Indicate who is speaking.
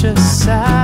Speaker 1: precious sad.